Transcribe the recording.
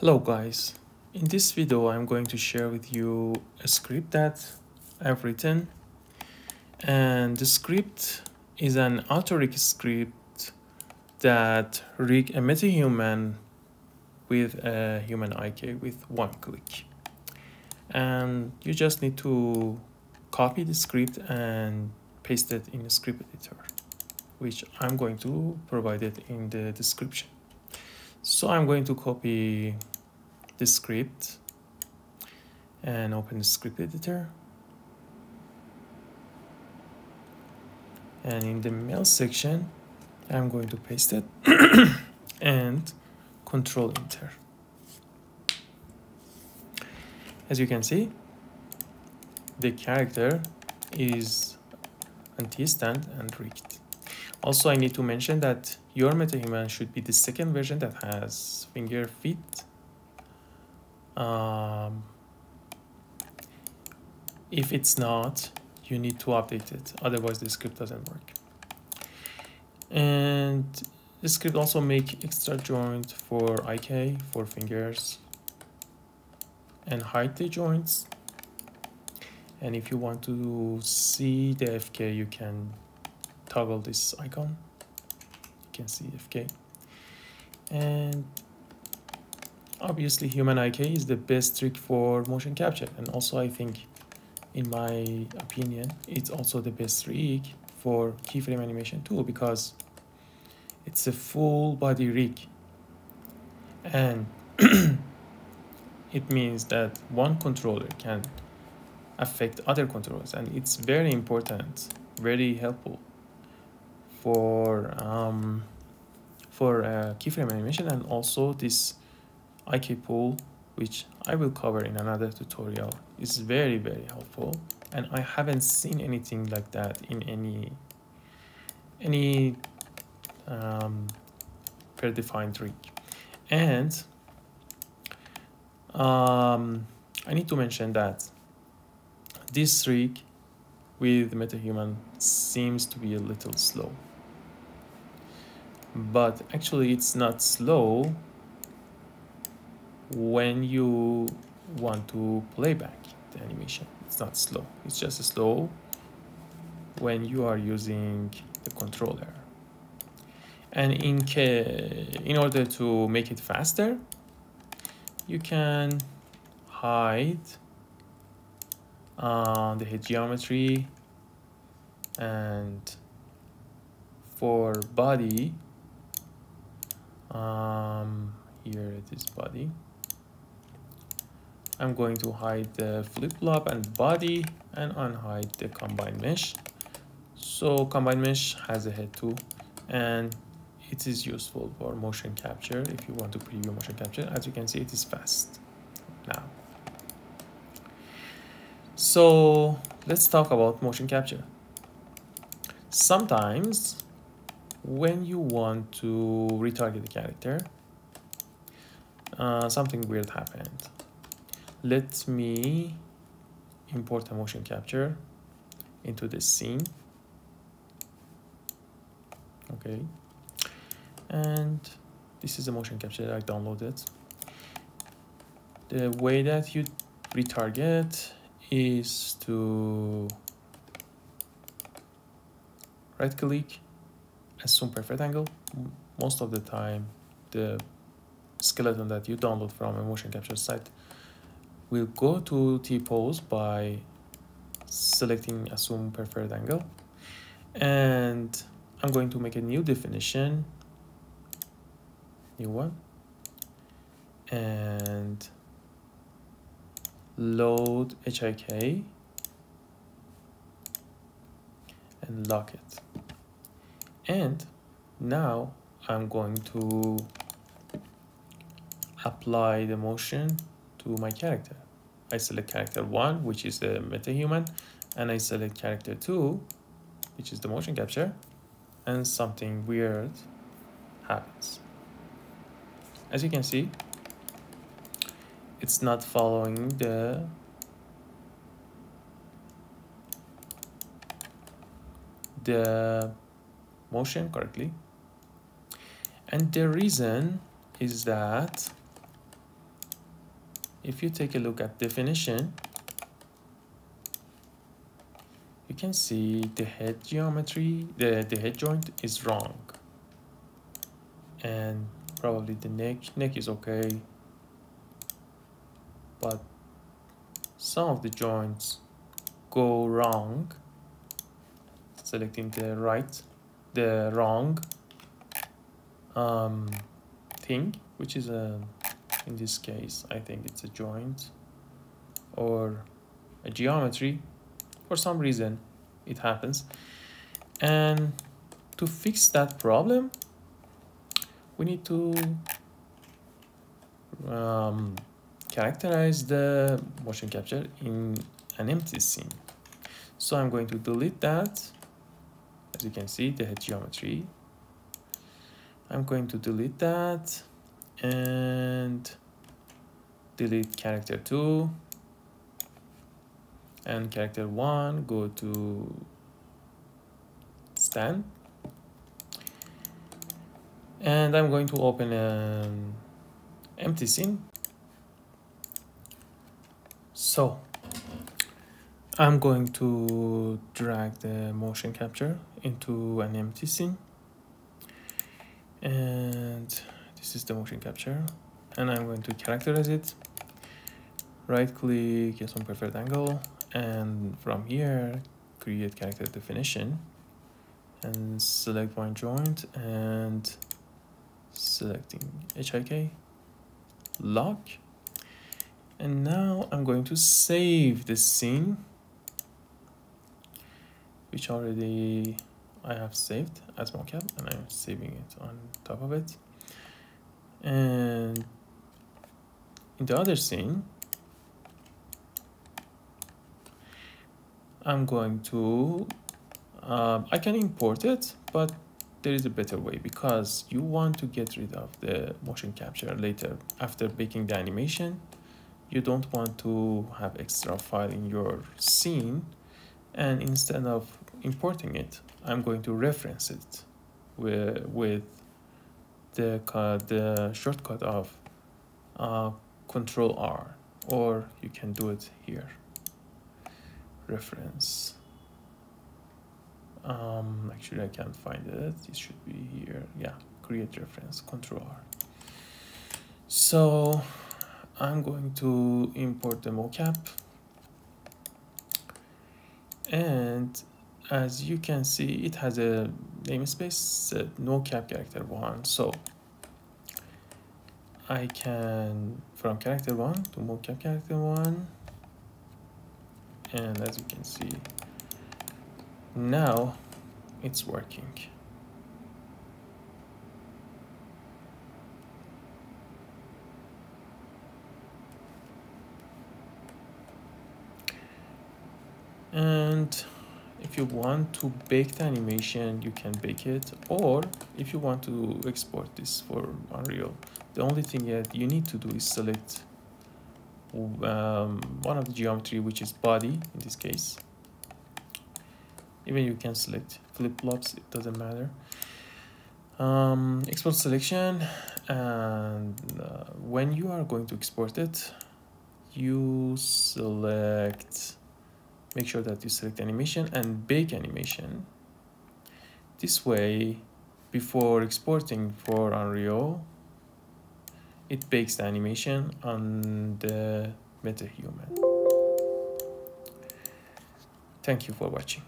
Hello guys, in this video I'm going to share with you a script that I've written. And the script is an auto rig script that rig a metahuman with a human IK with one click. And you just need to copy the script and paste it in the script editor which I'm going to provide it in the description so I'm going to copy the script and open the script editor. And in the MEL section, I'm going to paste it and control enter. As you can see, the character is anti-stand and rigged. Also, I need to mention that your MetaHuman should be the second version that has finger fit. Um, if it's not, you need to update it. Otherwise, the script doesn't work. And the script also make extra joint for IK, for fingers, and hide the joints. And if you want to see the FK, you can toggle this icon. You can see FK and obviously human IK is the best trick for motion capture. And also I think in my opinion it's also the best rig for keyframe animation too because it's a full body rig. And it means that one controller can affect other controllers. And it's very important very helpful for um, for uh, keyframe animation and also this IK pull which I will cover in another tutorial is very very helpful. And I haven't seen anything like that in any any um, predefined rig and um, I need to mention that this rig with MetaHuman seems to be a little slow but actually it's not slow when you want to play back the animation. It's not slow. It's just slow when you are using the controller. And in in order to make it faster you can hide uh, the head geometry and for body um, here it is body I'm going to hide the flip-flop and body and unhide the combined mesh. So combined mesh has a head too and it is useful for motion capture if you want to preview motion capture. As you can see it is fast. Now so let's talk about motion capture. Sometimes when you want to retarget the character, uh, something weird happened. Let me import a motion capture into this scene. Okay. And this is a motion capture I downloaded. The way that you retarget is to right click assume preferred angle most of the time the skeleton that you download from a motion capture site will go to t-pose by selecting assume preferred angle. And I'm going to make a new definition new one and load HIK and lock it and now I'm going to apply the motion to my character. I select character 1 which is the metahuman and I select character 2 which is the motion capture and something weird happens. As you can see it's not following the the motion correctly. And the reason is that if you take a look at definition, you can see the head geometry, the, the head joint is wrong. And probably the neck, neck is okay. But some of the joints go wrong. Selecting the right, the wrong um, thing, which is a, in this case, I think it's a joint or a geometry. For some reason it happens. And to fix that problem we need to um, characterize the motion capture in an empty scene. So I'm going to delete that as you can see the geometry. I'm going to delete that and delete character 2 and character one go to stand. And I'm going to open an empty scene. So I'm going to drag the motion capture into an empty scene. And this is the motion capture. And I'm going to characterize it. Right click assume preferred angle. And from here create character definition. And select point joint and selecting HIK lock. And now I'm going to save the scene which already I have saved as mocap and I'm saving it on top of it and in the other scene I'm going to, um, I can import it, but there is a better way because you want to get rid of the motion capture later after making the animation. You don't want to have extra file in your scene and instead of importing it, I'm going to reference it with, the, the shortcut of uh, Control R or you can do it here. Reference. Um actually i can't find it. It should be here. Yeah create reference control r. So i'm going to import the mocap. And as you can see it has a namespace mocap character one. So i can from character one to mocap character one. And as you can see now it's working. And if you want to bake the animation you can bake it. Or if you want to export this for Unreal the only thing that you need to do is select um, one of the geometry which is body in this case. Even you can select flip-flops it doesn't matter. Um, export selection and uh, when you are going to export it you select make sure that you select animation and bake animation this way before exporting for Unreal it bakes the animation on the MetaHuman. Thank you for watching.